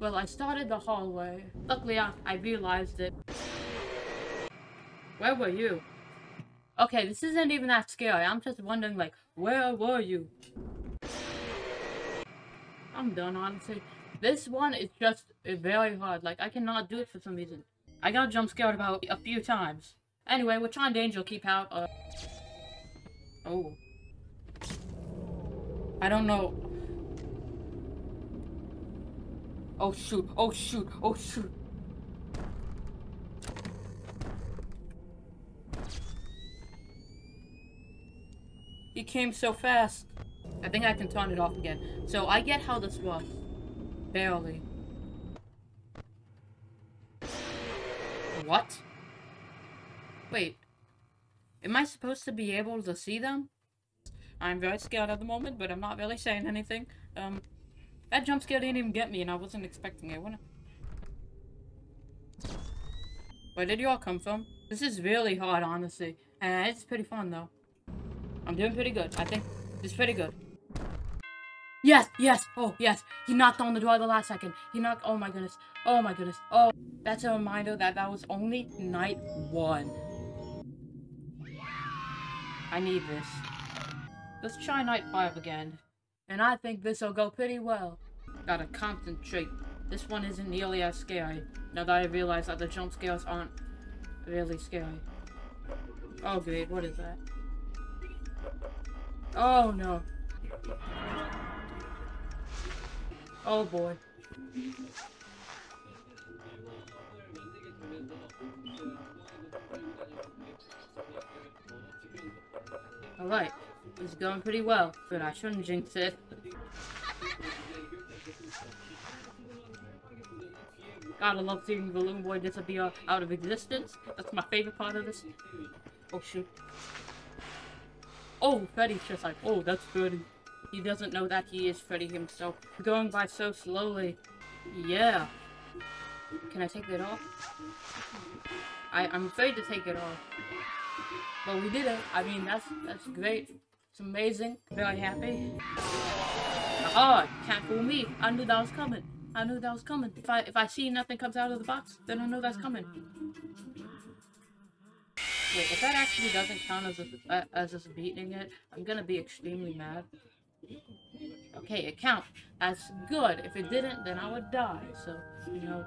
Well, I started the hallway. Luckily, I, I realized it. Where were you? Okay, this isn't even that scary. I'm just wondering, like, where were you? I'm done, honestly. This one is just uh, very hard. Like, I cannot do it for some reason. I got jump scared about a few times. Anyway, we're trying to angel keep out. Uh... Oh. I don't know. Oh shoot, oh shoot, oh shoot. He came so fast. I think I can turn it off again. So I get how this works. Barely. What? Wait. Am I supposed to be able to see them? I'm very scared at the moment, but I'm not really saying anything. Um, that jump scare didn't even get me, and I wasn't expecting it. When Where did you all come from? This is really hard, honestly. And it's pretty fun, though. I'm doing pretty good. I think it's pretty good. Yes, yes, oh, yes. He knocked on the door the last second. He knocked, oh my goodness. Oh my goodness. Oh, that's a reminder that that was only night one. I need this. Let's try night five again. And I think this'll go pretty well. Gotta concentrate. This one isn't nearly as scary. Now that I realize that the jump scares aren't really scary. Oh great, what is that? Oh no. Oh boy. Alright, it's going pretty well, but I shouldn't jinx it. Gotta love seeing Balloon Boy disappear out of existence. That's my favorite part of this. Oh shoot. Oh, Freddy's just like, oh, that's Freddy. He doesn't know that he is Freddy himself. Going by so slowly. Yeah. Can I take that off? I, I'm afraid to take it off. But we did it. I mean, that's that's great. It's amazing. Very happy. Oh, can't fool me. I knew that was coming. I knew that was coming. If I if I see nothing comes out of the box, then I know that's coming. Wait, if that actually doesn't count as a, uh, as us beating it, I'm gonna be extremely mad. Okay, it counts. That's good. If it didn't, then I would die. So, you know,